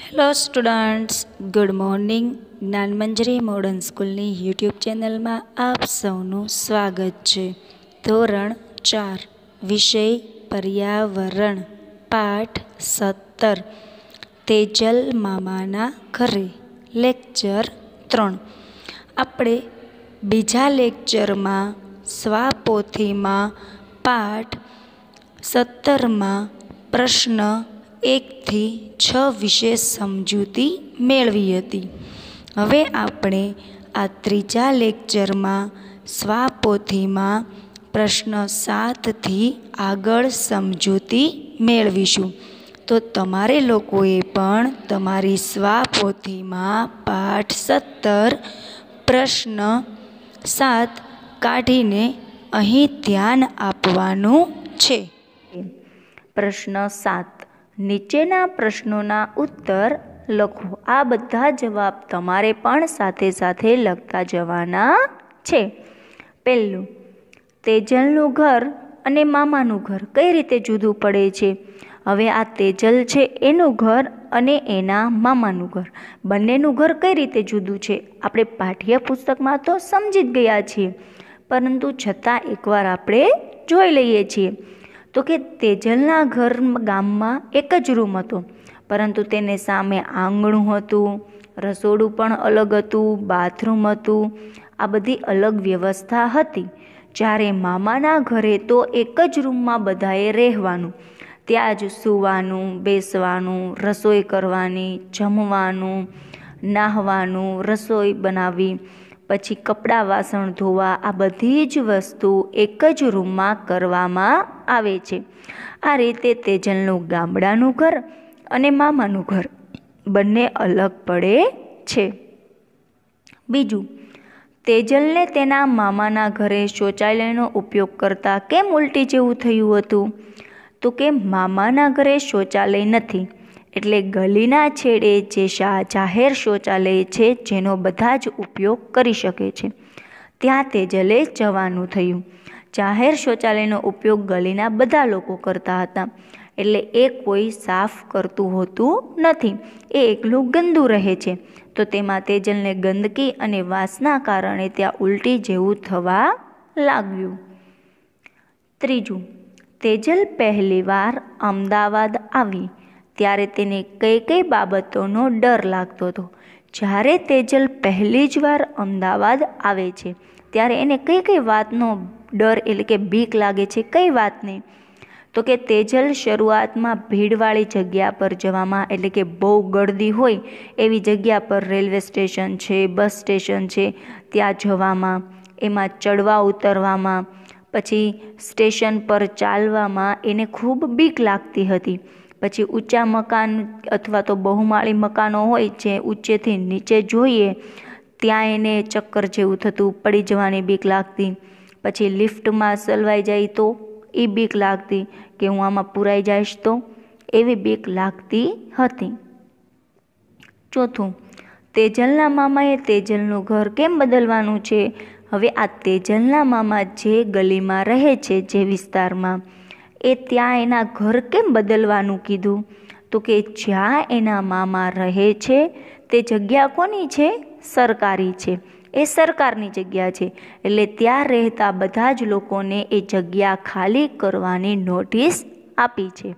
Hello students good morning Gyanmanjari modern સ્કૂલની YouTube ચેનલમાં આપ સૌનું સ્વાગત છે. ધોરણ ચાર, વિષય પર્યાવરણ, પાઠ સત્તર. તેજલ મામાના ઘરે, લેક્ચર ત્રણ. આપણે બીજા લેક્ચરમાં સ્વાપોથીમાં પાઠ સત્તરમાં પ્રશ્ન એકથી છ વિશે સમજૂતી મેળવી હતી. હવે આપણે આ ત્રીજા લેક્ચરમાં સ્વાપોથીમાં પ્રશ્ન સાતથી આગળ સમજૂતી મેળવીશું. તો તમારે લોકોએ પણ તમારી સ્વાપોથીમાં પાઠ સત્તર, પ્રશ્ન સાત કાઢીને અહીં ધ્યાન આપવાનું છે. પ્રશ્ન સાત. નીચેના પ્રશ્નોના ઉત્તર લખો. આ બધા જવાબ તમારે પણ સાથે સાથે લખતા જવાના છે. પહેલું, તેજલનું ઘર અને મામાનું ઘર કઈ રીતે જુદું પડે છે? હવે આ તેજલ છે એનું ઘર અને એના મામાનું ઘર. બંનેનું ઘર કઈ રીતે જુદું છે? આપણે પાઠ્યપુસ્તકમાં તો સમજી જ ગયા છીએ. પરંતુ છતાં એકવાર આપણે જોઈ લઈએ છીએ. તો કે તેજલના ઘર ગામમાં એક જ રૂમ હતો. પરંતુ તેને સામે આંગણું હતું, રસોડું પણ અલગ હતું, બાથરૂમ હતું. આ બધી અલગ વ્યવસ્થા હતી. જ્યારે મામાના ઘરે તો એક જ રૂમમાં બધાએ રહેવાનું. ત્યાં જ સૂવાનું, બેસવાનું, રસોઈ કરવાની, જમવાનું, નાહવાનું, રસોઈ બનાવવી પછી કપડાં, વાસણ ધોવા, આ બધી જ વસ્તુ એક જ રૂમમાં કરવામાં આવે છે. આ રીતે તેજલનું ગામડાનું ઘર અને મામાનું ઘર બંને અલગ પડે છે. બીજું, તેજલને તેના મામાના ઘરે શૌચાલયનો ઉપયોગ કરતાં કેમ ઉલટી જેવું થયું હતું? તો કે મામાના ઘરે શૌચાલય નથી. એટલે ગલીના છેડે જે જાહેર શૌચાલય છે, જેનો બધા જ ઉપયોગ કરી શકે છે. ત્યાં તેજલે જવાનું થયું. જાહેર શૌચાલયનો ઉપયોગ ગલીના બધા લોકો કરતા હતા. એટલે એ કોઈ સાફ કરતું હોતું નથી. એ એકલું ગંદુ રહે છે. તો તેમાં તેજલને ગંદકી અને વાસના કારણે ત્યાં ઉલટી જેવું થવા લાગ્યું. ત્રીજું તેજલ પહેલીવાર અમદાવાદ આવી. ત્યારે તેને કઈ કઈ બાબતોનો ડર લાગતો હતો. જ્યારે તેજલ પહેલી જ વાર અમદાવાદ આવે છે, ત્યારે એને કઈ કઈ વાતનો ડર એટલે કે બીક લાગે છે, કઈ વાતને? તો કે તેજલ શરૂઆતમાં ભીડવાળી જગ્યા પર જવામાં એટલે કે બહુ ગળદી હોય એવી જગ્યા પર રેલવે સ્ટેશન છે, બસ સ્ટેશન છે, ત્યાં જવામાં, એમાં ચડવા ઉતરવામાં, પછી સ્ટેશન પર ચાલવામાં એને ખૂબ બીક લાગતી હતી. પછી ઊંચા મકાન અથવા તો બહુમાળી મકાનો હોય જે ઊંચેથી નીચે જોઈએ, ત્યાં એને ચક્કર જેવું થતું પડી જવાની બીક લાગતી. પછી લિફ્ટમાં સલવાઈ જાય તો એ બીક લાગતી કે હું આમાં પુરાઈ જઈશ તો એવી બીક લાગતી હતી. ચોથું, તેજલના મામાએ તેજલનું ઘર કેમ બદલવાનું છે? હવે આ તેજલના મામા જે ગલીમાં રહે છે જે વિસ્તારમાં એ ત્યાં એના ઘર કેમ બદલવાનું કીધું? તો કે જ્યાં એના મામા રહે છે, તે જગ્યા કોની છે? સરકારી છે. એ સરકારની જગ્યા છે. એટલે ત્યાં રહેતા બધા જ લોકોને એ જગ્યા ખાલી કરવાની નોટિસ આપી છે.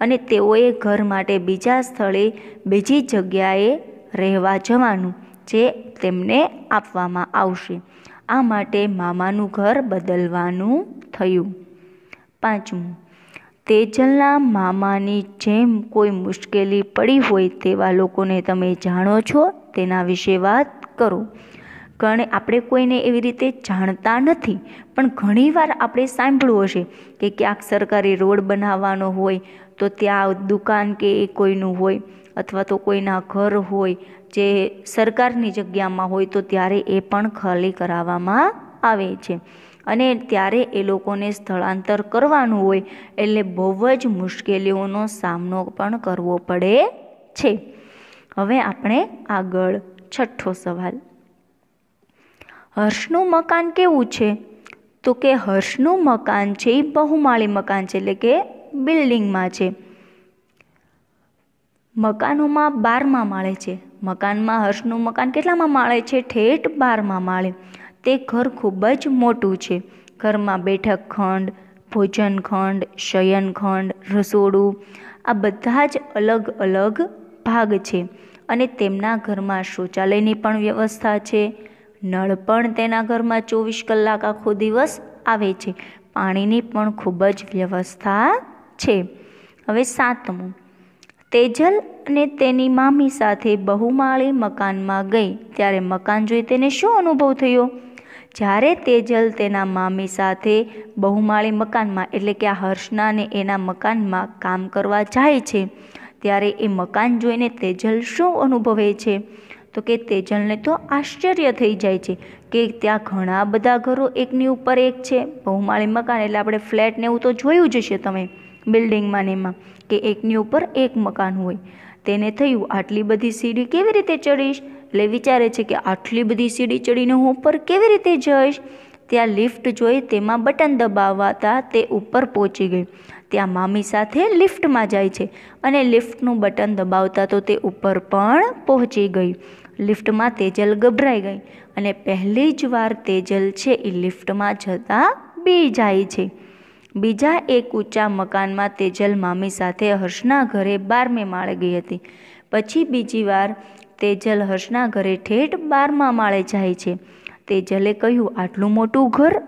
અને તેઓએ ઘર માટે બીજા સ્થળે બીજી જગ્યાએ રહેવા જવાનું, જે તેમને આપવામાં આવશે. આ માટે મામાનું ઘર બદલવાનું થયું. પાંચમું તેજલના મામાની જેમ કોઈ મુશ્કેલી પડી હોય તેવા લોકોને તમે જાણો છો, તેના વિશે વાત કરો. ઘણે આપણે કોઈને એવી રીતે જાણતા નથી, પણ ઘણીવાર આપણે સાંભળ્યું હશે કે ક્યાંક સરકારી રોડ બનાવવાનો હોય, તો ત્યાં દુકાન કે એ કોઈનું હોય, અથવા તો કોઈના ઘર હોય, જે સરકારની જગ્યામાં હોય, તો ત્યારે એ પણ ખાલી કરાવવામાં આવે છે. અને ત્યારે એ લોકોને સ્થળાંતર કરવાનું હોય એટલે બહુ જ મુશ્કેલીઓનો સામનો પણ કરવો પડે છે. હવે આપણે આગળ છઠ્ઠો સવાલ. હર્ષનું મકાન કેવું છે? તો કે હર્ષનું મકાન છે એ બહુમાળી મકાન છે એટલે કે બિલ્ડિંગમાં છે. મકાનોમાં બારમાં માળે છે. મકાનમાં હર્ષનું મકાન કેટલામાં માળે છે? ઠેઠ બારમાં માળે. તે ઘર ખૂબ જ મોટું છે. ઘરમાં બેઠક ખંડ, ભોજન ખંડ, શયન ખંડ, રસોડું, આ બધા જ અલગ અલગ ભાગ છે અને તેમના ઘરમાં શૌચાલયની પણ વ્યવસ્થા છે. નળ પણ તેના ઘરમાં ચોવીસ કલાક આખો દિવસ આવે છે. પાણીની પણ ખૂબ જ વ્યવસ્થા છે. હવે સાતમું. તેજલ અને તેની મામી સાથે બહુમાળી મકાનમાં ગઈ. ત્યારે મકાન જોઈ તેને શું અનુભવ થયો? જ્યારે તેજલ તેના મામી સાથે બહુમાળી મકાનમાં, એટલે કે આ હર્ષનાને એના મકાનમાં કામ કરવા જાય છે, ત્યારે એ મકાન જોઈને તેજલ શું અનુભવે છે? તો કે તેજલને તો આશ્ચર્ય થઈ જાય છે કે ત્યાં ઘણા બધા ઘરો એકની ઉપર એક છે. બહુમાળી મકાન, એટલે આપણે ફ્લેટ ને એવું તો જોયું જ હશે તમે, બિલ્ડિંગમાં ને એમાં, કે એકની ઉપર એક મકાન હોય. તેને થયું, આટલી બધી સીડી કેવી રીતે ચડીશ? એટલે વિચારે છે કે આટલી બધી સીડી ચડીને હું ઉપર કેવી રીતે જઈશ? ત્યાં લિફ્ટ જોઈ તેમાં બટન દબાવાતા તે ઉપર પહોંચી ગઈ. ત્યાં મામી સાથે લિફ્ટમાં જાય છે અને લિફ્ટનું બટન દબાવતા તો તે ઉપર પણ પહોંચી ગઈ. લિફ્ટમાં તેજલ ગભરાઈ ગઈ અને પહેલી જ વાર તેજલ છે એ લિફ્ટમાં જતાં બી જાય છે. બીજા એક ઊંચા મકાનમાં તેજલ મામી સાથે હર્ષના ઘરે બારમે માળે ગઈ હતી. પછી બીજી વાર તેજલ હર્ષના ઘરે ઠેઠ બારમા માળે જાય છે. તેજલે કહ્યું, આટલું મોટું ઘર?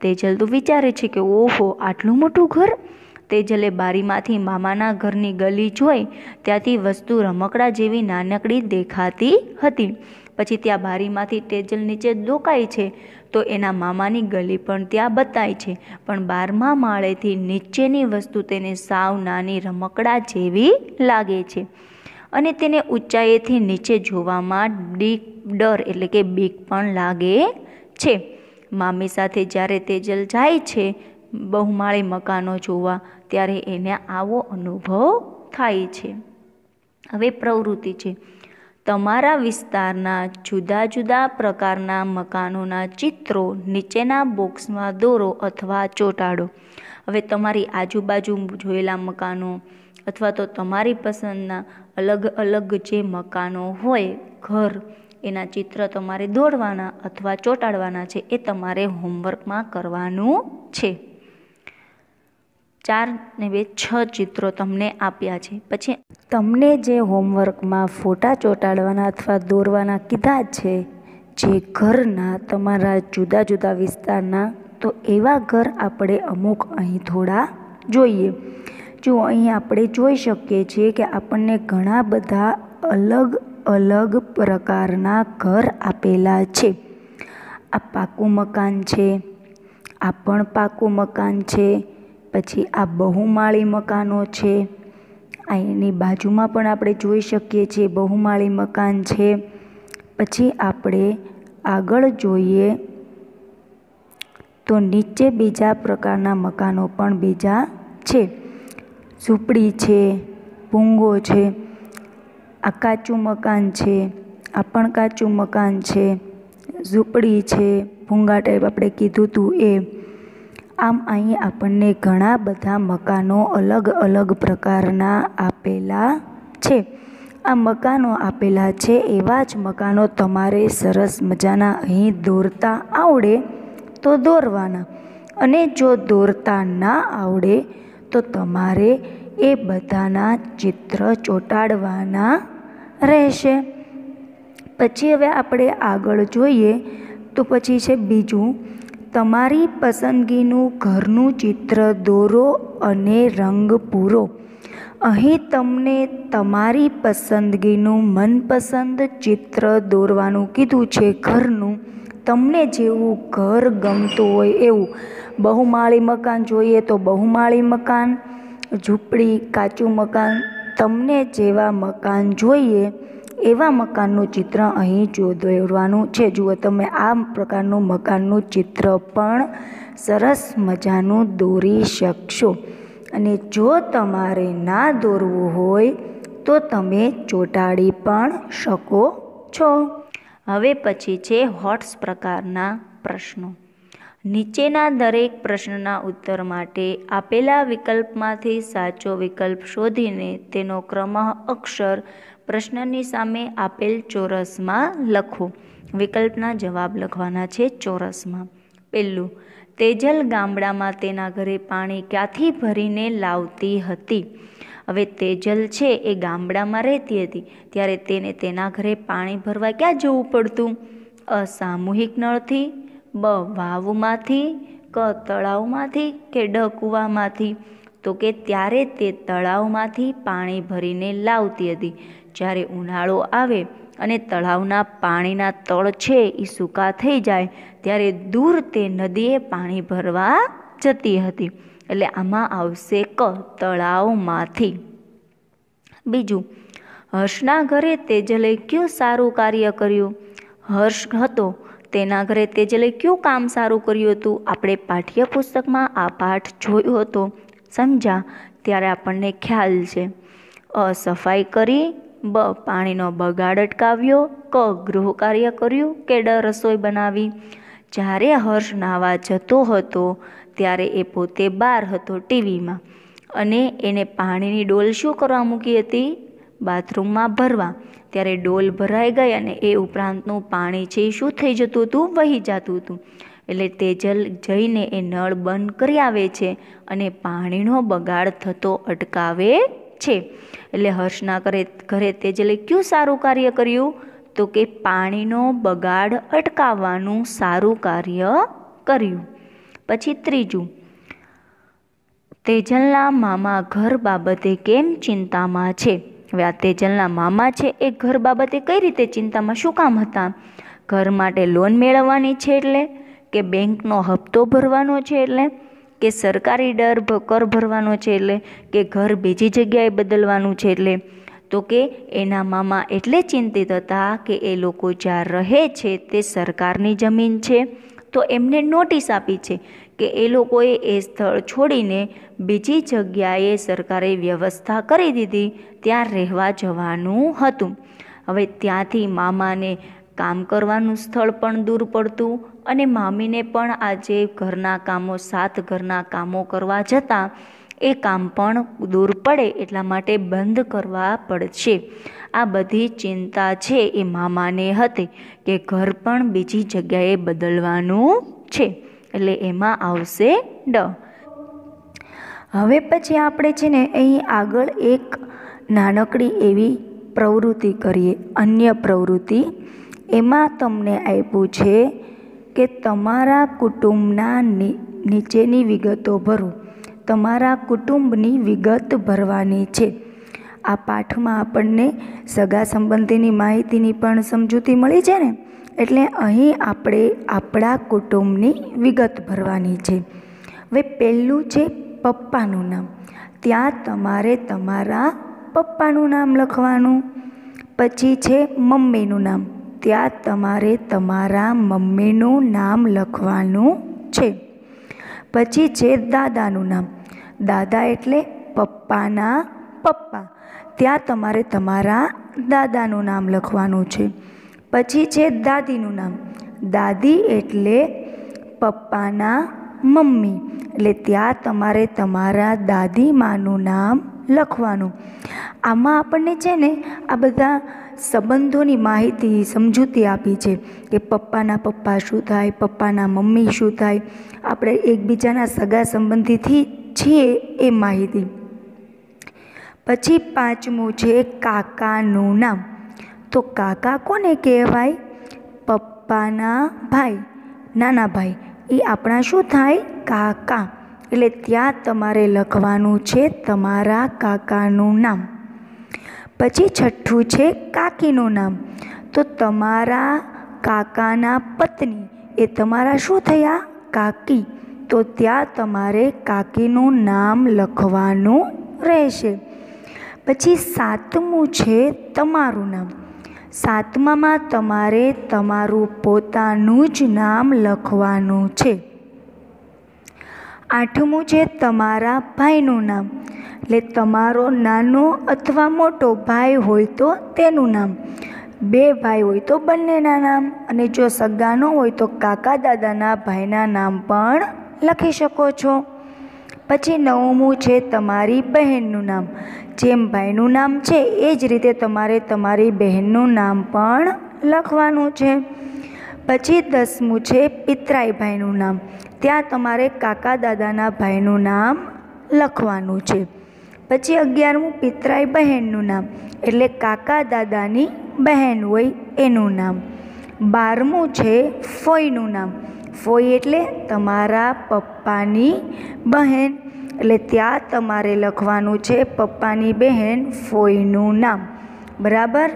તેજલ તો વિચારે છે કે, ઓહો, આટલું મોટું ઘર? તેજલે બારીમાંથી મામાના ઘરની ગલી જોઈ, ત્યાંથી વસ્તુ રમકડા જેવી નાનકડી દેખાતી હતી. પછી ત્યાં બારીમાંથી તેજલ નીચે દોકાય છે, તો એના મામાની ગલી પણ ત્યાં બતાય છે. પણ બારમા માળેથી નીચેની વસ્તુ તેને સાવ નાની રમકડા જેવી લાગે છે. અને તેને ઊંચાઈએથી નીચે જોવામાં ડીક ડર એટલે કે બીક પણ લાગે છે. મામી સાથે જ્યારે તેજલ જાય છે, બહુમાળી મકાનો જોવા, ત્યારે એને આવો અનુભવ થાય છે. હવે પ્રવૃત્તિ છે. તમારા વિસ્તારના જુદા જુદા પ્રકારના મકાનોના ચિત્રો નીચેના બોક્સમાં દોરો અથવા ચોંટાડો. હવે તમારી આજુબાજુ જોયેલા મકાનો અથવા તો તમારી પસંદના અલગ અલગ જે મકાનો હોય, ઘર, એના ચિત્ર તમારે દોરવાના અથવા ચોંટાડવાના છે, એ તમારે હોમવર્કમાં કરવાનું છે. ચાર ને બે, છ ચિત્રો તમને આપ્યા છે. પછી તમને જે હોમવર્કમાં ફોટા ચોંટાડવાના અથવા દોરવાના કીધા છે, જે ઘરના તમારા જુદા જુદા વિસ્તારના, તો એવા ઘર આપણે અમુક અહીં થોડા જોઈએ. જો અહીં આપણે જોઈ શકીએ છીએ કે આપણને ઘણા બધા અલગ અલગ પ્રકારના ઘર આપેલા છે. આ પાકું મકાન છે, આ પણ પાકું મકાન છે, પછી આ બહુમાળી મકાનો છે. આ એની બાજુમાં પણ આપણે જોઈ શકીએ છીએ બહુમાળી મકાન છે. પછી આપણે આગળ જોઈએ તો નીચે બીજા પ્રકારના મકાનો પણ બીજા છે. ઝૂંપડી છે, ભૂંગો છે, આ કાચું મકાન છે, આ પણ કાચું મકાન છે, ઝૂંપડી છે, ભૂંગા ટાઈપ આપણે કીધું હતું એ. આમ અહીં આપણને ઘણા બધા મકાનો અલગ અલગ પ્રકારના આપેલા છે. આ મકાનો આપેલા છે એવા જ મકાનો તમારે સરસ મજાના અહીં દોરતા આવડે તો દોરવાના. અને જો દોરતા ના આવડે તો તમારે એ બધાના ચિત્ર ચોંટાડવાના રહેશે. પછી હવે આપણે આગળ જોઈએ તો પછી છે બીજું, તમારી પસંદગીનું ઘરનું ચિત્ર દોરો અને રંગ પૂરો. અહીં તમને તમારી પસંદગીનું મનપસંદ ચિત્ર દોરવાનું કીધું છે ઘરનું. તમને જેવું ઘર ગમતું હોય એવું. બહુમાળી મકાન જોઈએ તો બહુમાળી મકાન. ઝૂંપડી, કાચું મકાન, તમને જેવા મકાન જોઈએ એવા મકાનનું ચિત્ર અહીં જો દોરવાનું છે. જુઓ, તમે આ પ્રકારનું મકાનનું ચિત્ર પણ સરસ મજાનું દોરી શકશો. અને જો તમારે ના દોરવું હોય, તો તમે ચોંટાડી પણ શકો છો. હવે પછી છે હોટ્સ પ્રકારના પ્રશ્નો. નીચેના દરેક પ્રશ્નના ઉત્તર માટે આપેલા વિકલ્પમાંથી સાચો વિકલ્પ શોધીને તેનો ક્રમ અક્ષર પ્રશ્નની સામે આપેલ ચોરસમાં લખો. વિકલ્પના જવાબ લખવાના છે ચોરસમાં. પહેલું, તેજલ ગામડામાં તેના ઘરે પાણી ક્યાંથી ભરીને લાવતી હતી? હવે તેજલ છે એ ગામડામાં રહેતી હતી, ત્યારે તેને તેના ઘરે પાણી ભરવા ક્યાં જવું પડતું? અસામૂહિક નળથી બ વાવમાંથી, ક તળાવમાંથી કે ડ કૂવામાંથી તો કે ત્યારે તે તળાવમાંથી પાણી ભરીને લાવતી હતી. જ્યારે ઉનાળો આવે અને તળાવના પાણીના તળ છે એ સૂકા થઈ જાય, ત્યારે દૂર તે નદીએ પાણી ભરવા જતી હતી. એટલે આમાં આવશે ક તળાવમાંથી. બીજું, હર્ષના ઘરે તેજલે કયું સારું કાર્ય કર્યું? હર્ષ હતો તેના ઘરે તેજલે કયું કામ સારું કર્યું હતું? આપણે પાઠ્યપુસ્તકમાં આ પાઠ જોયો હતો. સમજ્યા ત્યારે આપણને ખ્યાલ છે. અ, સફાઈ કરી, બ, પાણીનો બગાડ અટકાવ્યો, ક, ગૃહ કાર્ય કર્યું, કે, ડ, રસોઈ બનાવી. જ્યારે હર્ષ નાવા જતો હતો, ત્યારે એ પોતે બહાર હતો ટીવીમાં. અને એને પાણીની ડોલ શું કરવા મૂકી હતી? બાથરૂમમાં ભરવા. ત્યારે ડોલ ભરાઈ ગઈ અને એ ઉપરાંતનું પાણી છે એ શું થઈ જતું હતું, વહી જતું હતું. એટલે તેજલ જઈને એ નળ બંધ કરી આવે છે અને પાણીનો બગાડ થતો અટકાવે છે. એટલે હર્ષના ઘરે ઘરે તેજલે કયું સારું કાર્ય કર્યું? તો કે પાણીનો બગાડ અટકાવવાનું સારું કાર્ય કર્યું. પછી ત્રીજું, તેજલના મામા ઘર બાબતે કેમ ચિંતામાં છે? હવે તેજલના મામા છે, એ ઘર બાબતે કઈ રીતે ચિંતામાં શું કામ હતા? ઘર માટે લોન મેળવવાની છે એટલે કે બેંકનો હપ્તો ભરવાનો છે એટલે કે સરકારી ડર કર ભરવાનો છે એટલે કે ઘર બીજી જગ્યાએ બદલવાનું છે એટલે? તો કે એના મામા એટલે ચિંતિત હતા કે એ લોકો જ્યાં રહે છે તે સરકારની જમીન છે, તો એમને નોટિસ આપી છે કે એ લોકોએ એ સ્થળ છોડીને બીજી જગ્યાએ સરકારે વ્યવસ્થા કરી દીધી, ત્યાં રહેવા જવાનું હતું. હવે ત્યાંથી મામાને કામ કરવાનું સ્થળ પણ દૂર પડતું અને મામીને પણ આજે ઘરના કામો, સાત ઘરના કામો કરવા જતાં એ કામ પણ દૂર પડે એટલા માટે બંધ કરવા પડશે. આ બધી ચિંતા છે એ મામાને હતી કે ઘર પણ બીજી જગ્યાએ બદલવાનું છે. એટલે એમાં આવશે ડ. હવે પછી આપણે છે ને અહીં આગળ એક નાનકડી એવી પ્રવૃત્તિ કરીએ, અન્ય પ્રવૃત્તિ. એમાં તમને આપ્યું છે કે તમારા કુટુંબના નીચેની વિગતો ભરો. તમારા કુટુંબની વિગત ભરવાની છે. આ પાઠમાં આપણને સગા સંબંધીની માહિતીની પણ સમજૂતી મળી છે ને? એટલે અહીં આપણે આપણા કુટુંબની વિગત ભરવાની છે. હવે પહેલું છે પપ્પાનું નામ. ત્યાં તમારે તમારા પપ્પાનું નામ લખવાનું. પછી છે મમ્મીનું નામ. ત્યાં તમારે તમારા મમ્મીનું નામ લખવાનું છે. પછી છે દાદાનું નામ. દાદા એટલે પપ્પાના પપ્પા. ત્યાં તમારે તમારા દાદાનું નામ લખવાનું છે. પછી છે દાદીનું નામ. દાદી એટલે પપ્પાના મમ્મી. એટલે ત્યાં તમારે તમારા દાદીમાનું નામ લખવાનું. આમાં આપણને છે ને આ બધા સંબંધોની માહિતી સમજૂતી આપી છે કે પપ્પાના પપ્પા શું થાય, પપ્પાના મમ્મી શું થાય. આપણે એકબીજાના સગા સંબંધીથી છીએ એ માહિતી. પછી પાંચમું છે કાકાનું નામ. તો કાકા કોને કહેવાય? પપ્પાના ભાઈ. નાના ભાઈ. એ આપણા શું થાય? કાકા. એટલે ત્યાં તમારે લખવાનું છે તમારા કાકાનું નામ. પછી છઠ્ઠું છે કાકીનું નામ. તો તમારા કાકાના પત્ની એ તમારા શું થયા? કાકી. તો ત્યાં તમારે કાકીનું નામ લખવાનું રહેશે. પછી સાતમું છે તમારું નામ. સાતમામાં તમારે તમારું પોતાનું જ નામ લખવાનું છે. આઠમું છે તમારા ભાઈનું નામ. એટલે તમારો નાનો અથવા મોટો ભાઈ હોય તો તેનું નામ. બે ભાઈ હોય તો બંનેના નામ. અને જો સગાનો હોય તો કાકા દાદાના ભાઈના નામ પણ લખી શકો છો. પછી નવમું છે તમારી બહેનનું નામ. જેમ ભાઈનું નામ છે, એ જ રીતે તમારે તમારી બહેનનું નામ પણ લખવાનું છે. પછી દસમું છે પિતરાઈ ભાઈનું નામ. ત્યાં તમારે કાકા દાદાના ભાઈનું નામ લખવાનું છે. પછી અગિયારમું પિતરાઈ બહેનનું નામ, એટલે કાકા દાદાની બહેન હોય એનું નામ. બારમું છે ફોઈનું નામ. ફોઈ એટલે તમારા પપ્પાની બહેન. એટલે ત્યાં તમારે લખવાનું છે, પપ્પાની બહેન ફોઈનું નામ. બરાબર?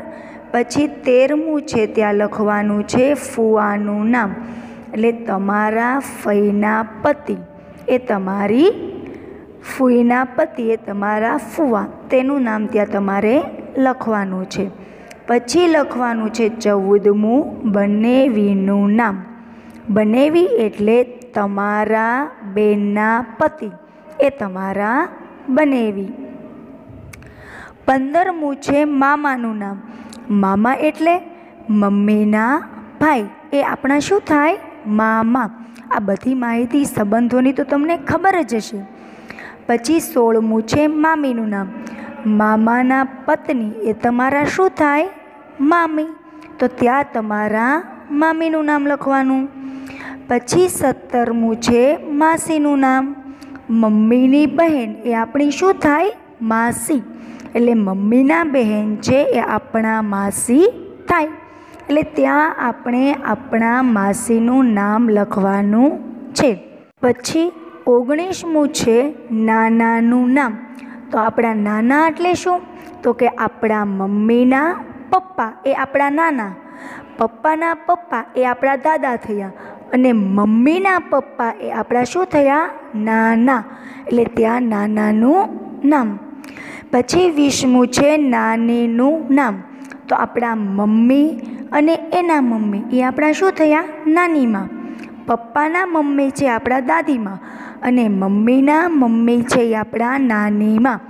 પછી તેરમું છે, ત્યાં લખવાનું છે ફુવાનું નામ. એટલે તમારા ફઈના પતિ એ તમારી ફૂઈના પતિ એ તમારા ફુવા તેનું નામ ત્યાં તમારે લખવાનું છે. પછી લખવાનું છે, ચૌદમું બનેવીનું નામ. બનેવી એટલે તમારા બેનના પતિ એ તમારા બનેવી. પંદરમું છે મામાનું નામ. મામા એટલે મમ્મીના ભાઈ. એ આપણા શું થાય? મામા. આ બધી માહિતી સંબંધોની તો તમને ખબર જ હશે. પછી સોળમું છે મામીનું નામ. મામાના પત્ની એ તમારા શું થાય? મામી. તો ત્યાં તમારા મામીનું નામ લખવાનું. પછી સત્તરમું છે માસીનું નામ. મમ્મીની બહેન એ આપણી શું થાય? માસી. એટલે મમ્મીના બહેન છે એ આપણા માસી થાય. એટલે ત્યાં આપણે આપણા માસીનું નામ લખવાનું છે. પછી ઓગણીસમું છે નાનાનું નામ. તો આપણા નાના એટલે શું? તો કે આપણા મમ્મીના પપ્પા એ આપણા નાના. પપ્પાના પપ્પા એ આપણા દાદા થયા અને મમ્મીના પપ્પા એ આપણા શું થયા? નાના. એટલે ત્યાં નાનાનું નામ. પછી વિષ્ણુ છે નાનીનું નામ. તો આપણા મમ્મી અને એના મમ્મી એ આપણા શું થયા? નાનીમાં. પપ્પાના મમ્મી છે આપણા દાદીમાં અને મમ્મીના મમ્મી છે એ આપણા નાનીમાં.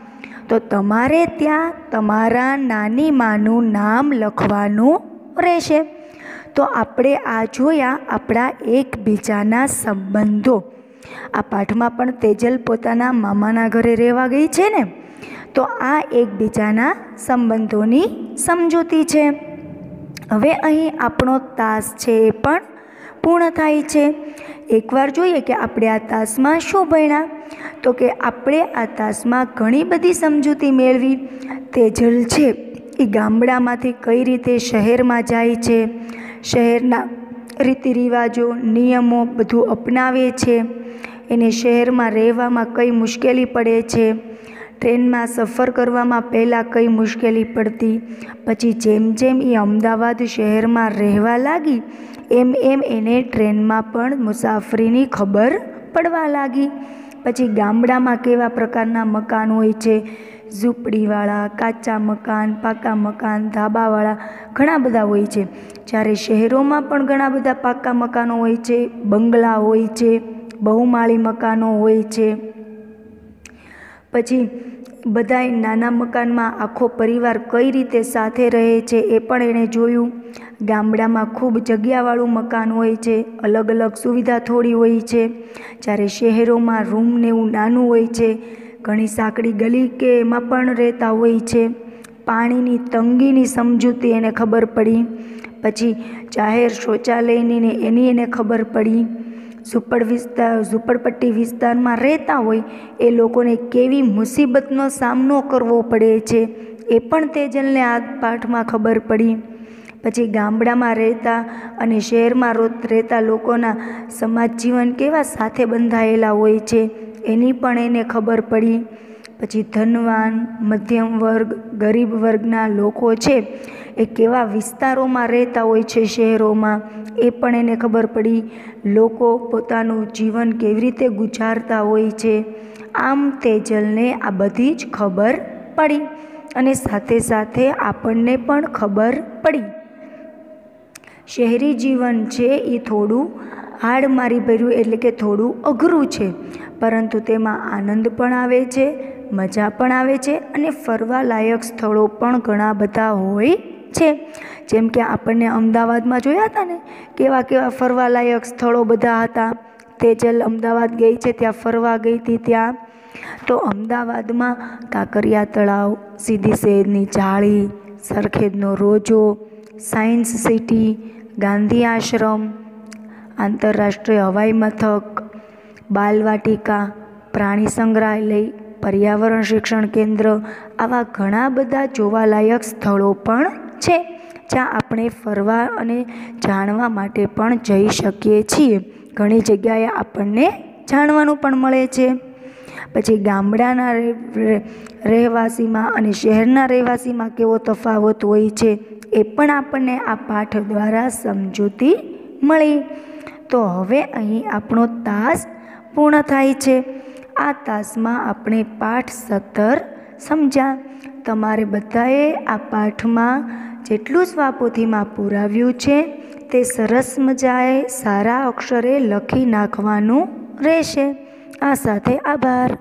તો તમારે ત્યાં તમારા નાનીમાનું નામ લખવાનું રહેશે. તો આપણે આ જોયા આપણા એકબીજાના સંબંધો. આ પાઠમાં પણ તેજલ પોતાના મામાના ઘરે રહેવા ગઈ છે ને? તો આ એકબીજાના સંબંધોની સમજૂતી છે. હવે અહીં આપણો તાસ છે એ પણ પૂર્ણ થાય છે. એકવાર જોઈએ કે આપણે આ તાસમાં શું ભણ્યા? તો કે આપણે આ તાસમાં ઘણી બધી સમજૂતી મેળવી. તેજલ છે, એ ગામડામાંથી કઈ રીતે શહેરમાં જાય છે? શહેરના રીતિ રિવાજો, નિયમો બધું અપનાવે છે. એને શહેરમાં રહેવામાં કઈ મુશ્કેલી પડે છે? ટ્રેનમાં સફર કરવામાં પહેલાં કઈ મુશ્કેલી પડતી? પછી જેમ જેમ એ અમદાવાદ શહેરમાં રહેવા લાગી, એમ એમ એને ટ્રેનમાં પણ મુસાફરીની ખબર પડવા લાગી. પછી ગામડામાં કેવા પ્રકારના મકાન હોય છે? ઝૂંપડીવાળા, કાચા મકાન, પાકા મકાન, ધાબાવાળા ઘણા બધા હોય છે. જ્યારે શહેરોમાં પણ ઘણા બધા પાકા મકાનો હોય છે, બંગલા હોય છે, બહુમાળી મકાનો હોય છે. પછી બધાય નાના મકાનમાં આખો પરિવાર કઈ રીતે સાથે રહે છે એ પણ એણે જોયું. ગામડામાં ખૂબ જગ્યાવાળું મકાન હોય છે અલગ અલગ સુવિધા થોડી હોય છે. જ્યારે શહેરોમાં રૂમ ને એવું નાનું હોય છે ઘણી સાંકડી ગલી કે એમાં પણ રહેતા હોય છે. પાણીની તંગીની સમજૂતી એને ખબર પડી. પછી જાહેર શૌચાલયની ને એની એને ખબર પડી. ઝુંપડ વિસ્તાર ઝૂંપડપટ્ટી વિસ્તારમાં રહેતા હોય એ લોકોને કેવી મુસીબતનો સામનો કરવો પડે છે એ પણ તેજલને આ પાઠમાં ખબર પડી. પછી ગામડામાં રહેતા અને શહેરમાં રહેતા લોકોના સમાજ જીવન કેવા સાથે બંધાયેલા હોય છે એની પણ એને ખબર પડી. પછી ધનવાન, મધ્યમ વર્ગ, ગરીબ વર્ગના લોકો છે, એ કેવા વિસ્તારોમાં રહેતા હોય છે શહેરોમાં, એ પણ એને ખબર પડી. લોકો પોતાનું જીવન કેવી રીતે ગુજારતા હોય છે, આમ તેજલને આ બધી જ ખબર પડી અને સાથે સાથે આપણને પણ ખબર પડી. શહેરી જીવન છે એ થોડું હાડમારી ભર્યું એટલે કે થોડું અઘરું છે. પરંતુ તેમાં આનંદ પણ આવે છે, મજા પણ આવે છે અને ફરવાલાયક સ્થળો પણ ઘણા બધા હોય છે. જેમ કે આપણને અમદાવાદમાં જોયા હતા ને, કેવા કેવા ફરવાલાયક સ્થળો બધા હતા. તેજલ અમદાવાદ ગઈ છે, ત્યાં ફરવા ગઈ હતી ત્યાં. તો અમદાવાદમાં કાંકરિયા તળાવ, સીધી સૈયદની જાળી, સરખેજનો રોજો, સાયન્સ સિટી, ગાંધી આશ્રમ આંતરરાષ્ટ્રીય હવાઈ મથક, બાલવાટિકા, પ્રાણી સંગ્રહાલય, પર્યાવરણ શિક્ષણ કેન્દ્ર આવા ઘણા બધા જોવાલાયક સ્થળો પણ છે, જ્યાં આપણે ફરવા અને જાણવા માટે પણ જઈ શકીએ છીએ. ઘણી જગ્યાએ આપણને જાણવાનું પણ મળે છે. પછી ગામડાના રહેવાસીમાં અને શહેરના રહેવાસીમાં કેવો તફાવત હોય છે, એ પણ આપણને આ પાઠ દ્વારા સમજૂતી મળી. તો હવે અહીં આપણો તાસ પૂર્ણ થાય છે. આ તાસમાં આપણે પાઠ સત્તર સમજ્યા. તમારે બધાએ આ પાઠમાં જેટલું સ્વાપોથીમાં પુરાવ્યું છે તે સરસ મજાએ સારા અક્ષરે લખી નાખવાનું રહેશે. આ સાથે આભાર.